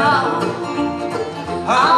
Oh,